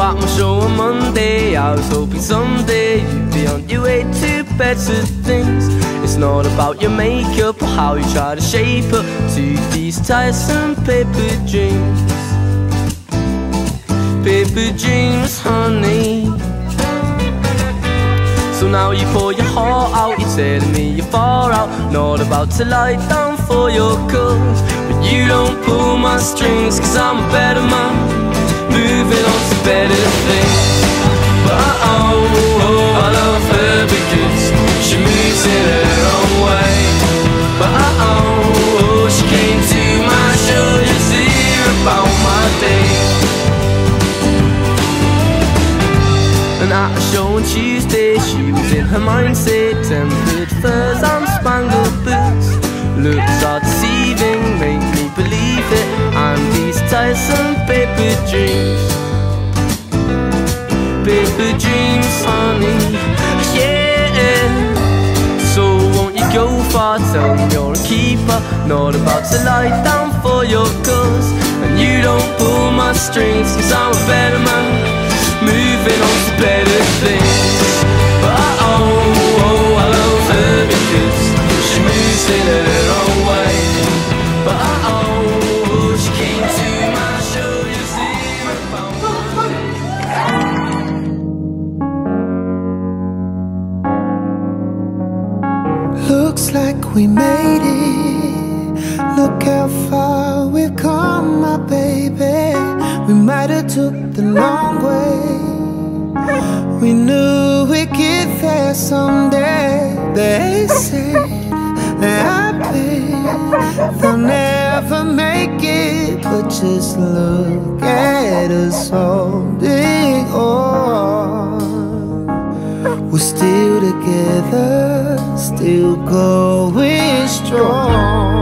at my show on Monday I was hoping someday you'd be on your way to better things. It's not about your makeup or how you try to shape up To these tiresome paper dreams. Paper dreams, honey. So now you pour your heart out You're telling me you're far out. Not about to lie down for your cause. But you don't pull my strings Cause I'm a better man better things. But oh, oh, I love her because she moves in her own way. But oh, oh she came to my show to hear about my day And at a show on Tuesday she was in her mindset. Tempered furs and spangled boots. Looks are deceiving, make me believe it. And these tiresome paper dreams Paper dreams, honey, yeah So won't you go far, tell me you're a keeper Not about to lie down for your cause. And you don't pull my strings Cause I'm a better Like we made it. Look how far we've come, my baby. We might have took the long way. We knew we'd get there someday. They say that I bet they'll never make it, but just look at us on. still together, still going strong.